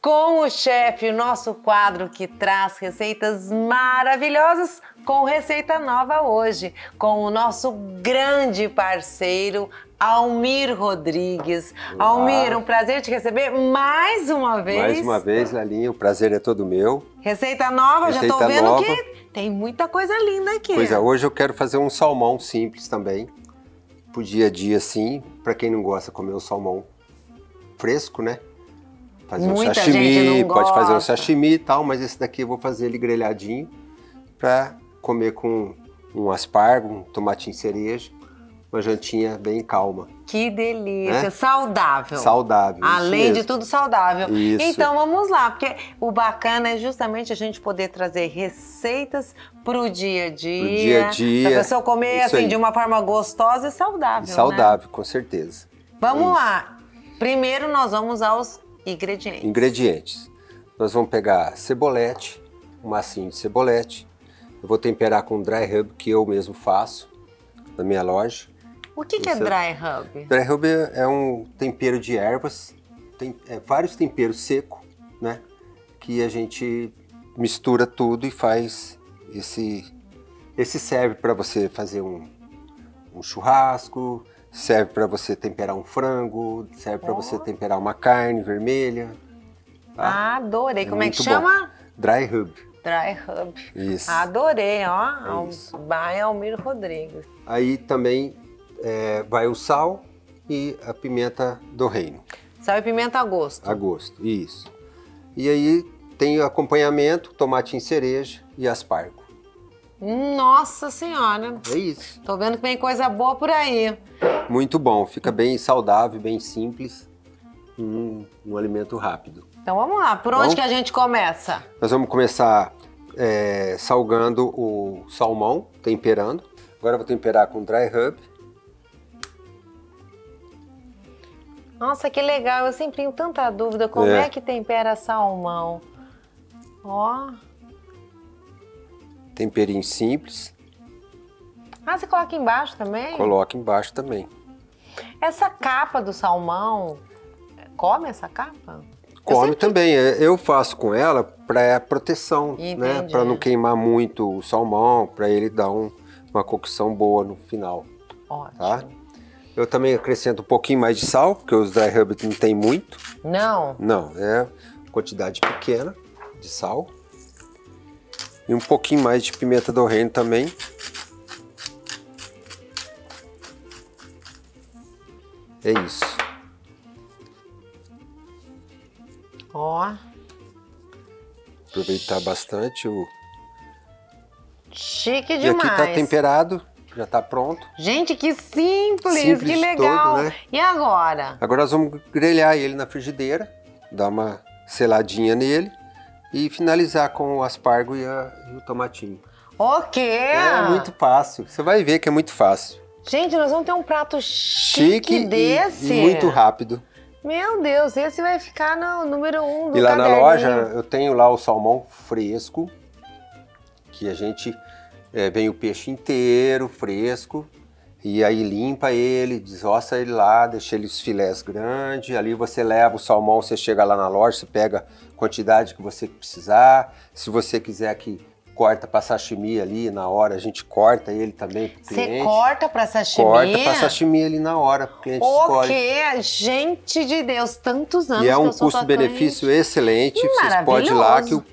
com o chefe, o nosso quadro que traz receitas maravilhosas com receita nova hoje, com o nosso grande parceiro Almir Rodrigues. Olá. Almir, um prazer te receber mais uma vez. Mais uma vez, Lalinha, o prazer é todo meu. Receita nova, receita já tô vendo nova. que tem muita coisa linda aqui. Pois é, hoje eu quero fazer um salmão simples também, pro dia a dia assim, para quem não gosta de comer o salmão fresco, né? Fazer Muita um sashimi, pode fazer um sashimi e tal, mas esse daqui eu vou fazer ele grelhadinho para comer com um aspargo, um tomatinho cereja, uma jantinha bem calma. Que delícia, né? saudável. Saudável. Além de tudo saudável. Isso. Então vamos lá, porque o bacana é justamente a gente poder trazer receitas para o dia a dia. Pro dia a dia. Para a pessoa comer assim aí. de uma forma gostosa e saudável. E saudável, né? com certeza. Vamos é lá. Primeiro nós vamos aos Ingredientes. Ingredientes. Nós vamos pegar cebolete, um massinho de cebolete. Eu vou temperar com dry rub que eu mesmo faço na minha loja. O que, que é dry rub? Dry rub é um tempero de ervas, tem é, vários temperos seco, né? Que a gente mistura tudo e faz esse. Esse serve para você fazer um, um churrasco, Serve para você temperar um frango, serve para você temperar uma carne vermelha. Tá? Adorei. É Como é que chama? Bom. Dry rub. Dry rub. Isso. Adorei, ó. É isso. Vai Almiro Rodrigues. Aí também é, vai o sal e a pimenta do reino. Sal e pimenta a gosto. A gosto, isso. E aí tem o acompanhamento, tomatinho cereja e aspargo. Nossa Senhora! É isso. Tô vendo que vem coisa boa por aí. Muito bom, fica bem saudável, bem simples, um, um alimento rápido. Então vamos lá, por onde que a gente começa? Nós vamos começar é, salgando o salmão, temperando. Agora eu vou temperar com dry rub. Nossa, que legal! Eu sempre tenho tanta dúvida como é, é que tempera salmão. Ó temperinho simples. Ah, você coloca embaixo também? Coloca embaixo também. Essa capa do salmão, come essa capa? Come sempre... também. É, eu faço com ela para proteção, né? Entendi. né? Para não queimar muito o salmão, para ele dar um, uma cocção boa no final. Ótimo. Tá? Eu também acrescento um pouquinho mais de sal, porque os dry rub não tem muito. Não? Não, é quantidade pequena de sal. E um pouquinho mais de pimenta do reino também. É isso. Ó. Aproveitar bastante o... Chique demais. E aqui tá temperado, já tá pronto. Gente, que simples, simples que legal. Todo, né? E agora? Agora nós vamos grelhar ele na frigideira, dar uma seladinha nele e finalizar com o aspargo e, a, e o tomatinho. O quê? É muito fácil. Você vai ver que é muito fácil. Gente, nós vamos ter um prato chique, chique desse. E, e muito rápido. Meu Deus, esse vai ficar no número um do E lá caderninho. na loja eu tenho lá o salmão fresco, que a gente é, vem o peixe inteiro, fresco, e aí limpa ele, desossa ele lá, deixa ele os filés grandes. Ali você leva o salmão, você chega lá na loja, você pega a quantidade que você precisar. Se você quiser que corta para sashimi ali na hora, a gente corta ele também pro cliente. Você corta para sashimi? Corta para sashimi ali na hora, pro cliente o escolhe. quê? Gente de Deus, tantos anos E é um custo-benefício excelente. Vocês podem ir lá que o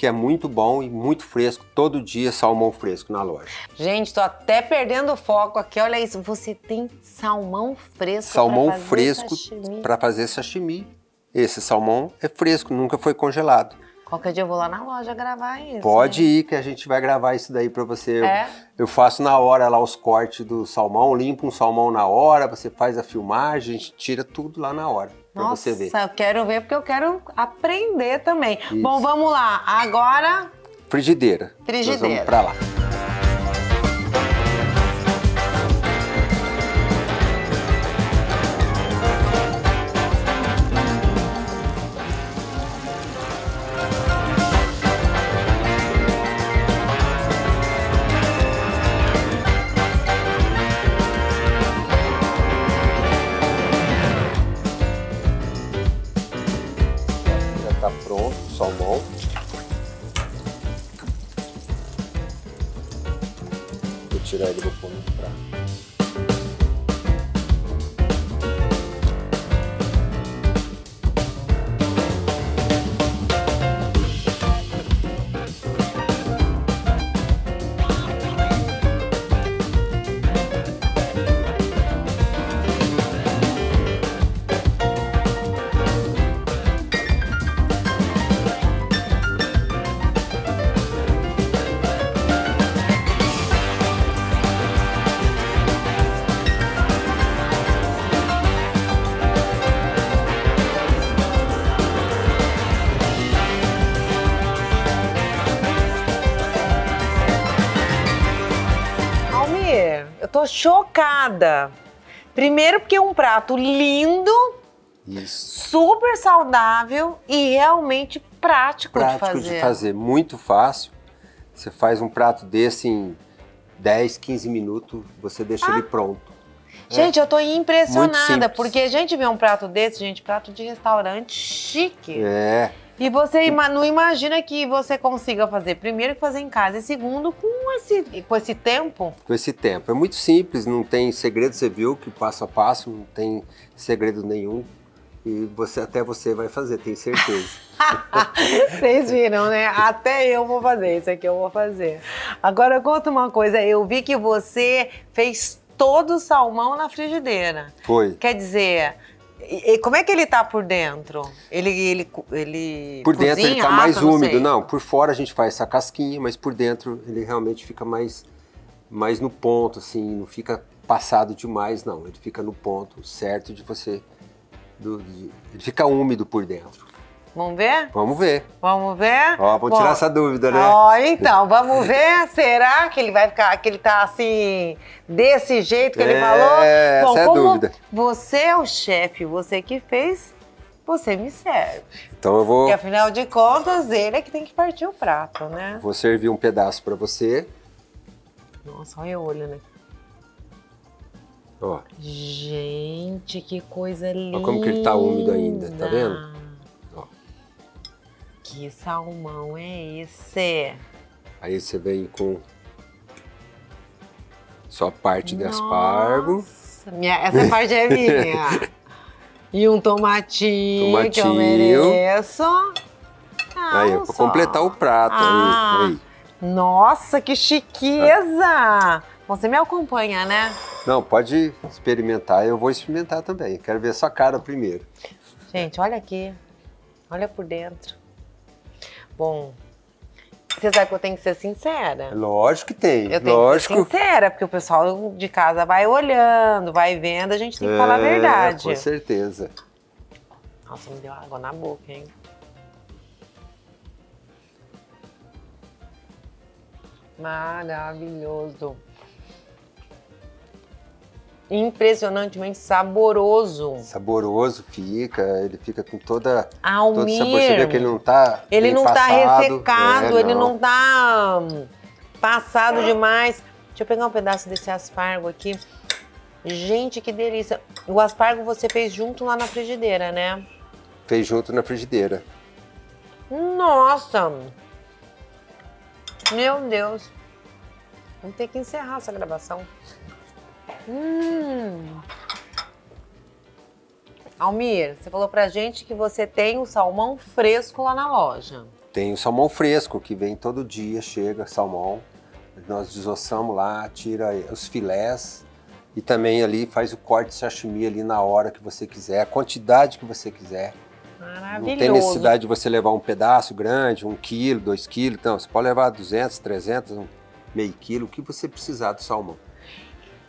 que é muito bom e muito fresco, todo dia salmão fresco na loja. Gente, tô até perdendo o foco aqui, olha isso, você tem salmão fresco Salmão fresco para fazer sashimi. Esse salmão é fresco, nunca foi congelado. Qualquer dia eu vou lá na loja gravar isso. Pode né? ir que a gente vai gravar isso daí para você. É? Eu, eu, faço na hora lá os cortes do salmão, limpo um salmão na hora, você faz a filmagem, a gente tira tudo lá na hora para você ver. Nossa, eu quero ver porque eu quero aprender também. Isso. Bom, vamos lá. Agora... Frigideira. Frigideira. Nós vamos para lá. Tirar ele do pôr no Eu tô chocada. Primeiro porque é um prato lindo, Isso. super saudável e realmente prático, Prático de fazer. de fazer, muito fácil. Você faz um prato desse em 10, 15 minutos, você deixa Ah. ele pronto. Gente, eu tô impressionada, porque a gente vê um prato desse, gente, prato de restaurante chique. É, E você ima- não imagina que você consiga fazer, primeiro, que fazer em casa, e segundo, com esse, com esse tempo. com esse tempo. É muito simples, não tem segredo, você viu que passo a passo, não tem segredo nenhum. E você até você vai fazer, tenho certeza. Vocês viram, né? Até eu vou fazer, isso aqui eu vou fazer. Agora conta uma coisa, eu vi que você fez todo o salmão na frigideira. Foi. Quer dizer, e- e como é que ele tá por dentro? Ele, ele, ele Por dentro ele cozinha, tá mais não úmido. sei. Não, por fora a gente faz essa casquinha, mas por dentro ele realmente fica mais, mais no ponto, assim, não fica passado demais, não. Ele fica no ponto certo de você. do- de- ele fica úmido por dentro. Vamos ver? Vamos ver. Vamos ver? Ó, vamos Bom, tirar essa dúvida, né? Ó, então, vamos ver. Será que ele vai ficar, que ele tá assim, desse jeito que ele É, falou? essa é a dúvida. você é o chefe, você que fez, você me serve. Então eu vou, Porque afinal de contas, ele é que tem que partir o prato, né? vou servir um pedaço para você. Nossa, olha o olho, né? Ó, Gente, que coisa linda. como que ele tá úmido ainda, tá vendo? Que salmão é esse? aí você vem com só parte de aspargo. Minha- essa parte é minha. e um tomatinho, que eu Tomatinho. mereço. Aí, Não, para só. completar o prato. Ah. Aí, aí. Nossa, que chiqueza! Você me acompanha, né? Não, pode experimentar, eu vou experimentar também. Quero ver a sua cara primeiro. Gente, olha aqui. Olha por dentro. Bom, você sabe que eu tenho que ser sincera. Lógico que tem, Eu tenho lógico. que ser sincera, porque o pessoal de casa vai olhando, vai vendo, a gente tem que falar a É, verdade. Com certeza. Nossa, me deu água na boca, hein? Maravilhoso. Impressionantemente saboroso. Saboroso fica, ele fica com toda, todo Almir, sabor. Você vê que ele não tá ele não tá passado. ressecado, É, ele não tá hum, passado demais. Deixa eu pegar um pedaço desse aspargo aqui. Gente, que delícia. O aspargo você fez junto lá na frigideira, né? Fez junto na frigideira. Nossa! Meu Deus. Vamos ter que encerrar essa gravação. Hum. Almir, você falou pra gente que você tem o salmão fresco lá na loja. Tem o salmão fresco, que vem todo dia, chega salmão. Nós desossamos lá, tira os filés e também ali faz o corte de sashimi ali na hora que você quiser, a quantidade que você quiser. Maravilhoso. Não tem necessidade de você levar um pedaço grande, um quilo, dois quilos, então você pode levar 200, 300, um meio quilo, o que você precisar do salmão.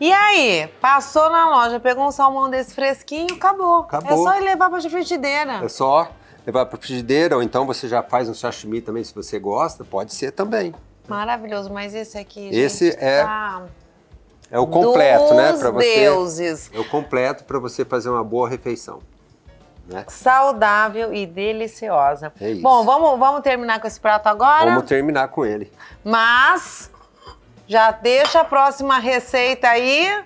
E aí, passou na loja, pegou um salmão desse fresquinho, acabou. Acabou. É só ir levar pra frigideira. É só levar para frigideira ou então você já faz um sashimi também, se você gosta, pode ser também. Maravilhoso, mas esse aqui, gente, Esse é tá É o completo, né, dos para você. deuses. É o completo para você fazer uma boa refeição. Né? saudável e deliciosa. É isso. Bom, vamos, vamos terminar com esse prato agora, Vamos terminar com ele. mas já deixa a próxima receita aí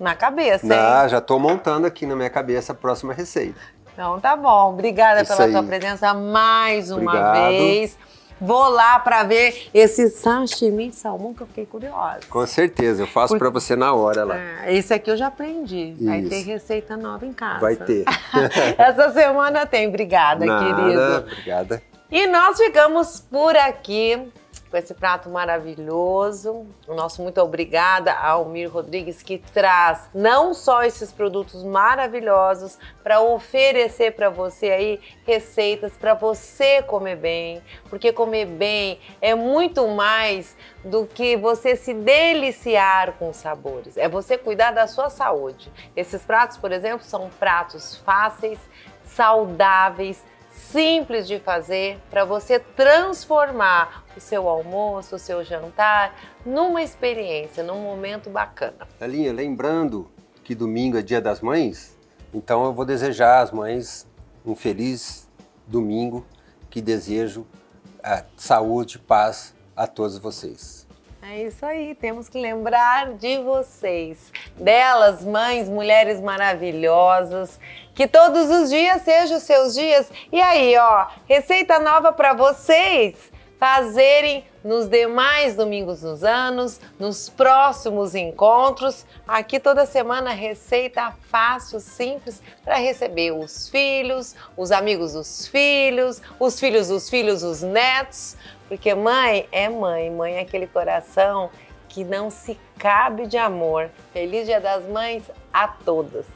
na cabeça, hein? Na, já estou montando aqui na minha cabeça a próxima receita. Então tá bom. Obrigada Isso pela aí. tua presença mais uma Obrigado. vez. Vou lá para ver esse sashimi de salmão que eu fiquei curiosa. Com certeza, eu faço pra você na hora lá. É, esse aqui eu já aprendi. Vai Isso. ter receita nova em casa. Vai ter. Essa semana tem. Obrigada, Nada, querido. obrigada. E nós ficamos por aqui com esse prato maravilhoso. O nosso muito obrigada ao Almir Rodrigues, que traz não só esses produtos maravilhosos para oferecer para você aí receitas para você comer bem, porque comer bem é muito mais do que você se deliciar com sabores, é você cuidar da sua saúde. Esses pratos, por exemplo, são pratos fáceis, saudáveis, simples de fazer para você transformar o seu almoço, o seu jantar numa experiência, num momento bacana. Alinha, lembrando que domingo é dia das mães, então eu vou desejar às mães um feliz domingo, que desejo a saúde e paz a todos vocês. É isso aí, temos que lembrar de vocês, delas, mães, mulheres maravilhosas, que todos os dias sejam os seus dias. E aí, ó, receita nova para vocês fazerem nos demais domingos dos anos, nos próximos encontros. Aqui toda semana receita fácil, simples para receber os filhos, os amigos dos filhos, os filhos dos filhos, os netos, porque mãe é mãe, mãe é aquele coração que não se cabe de amor. Feliz Dia das Mães a todas.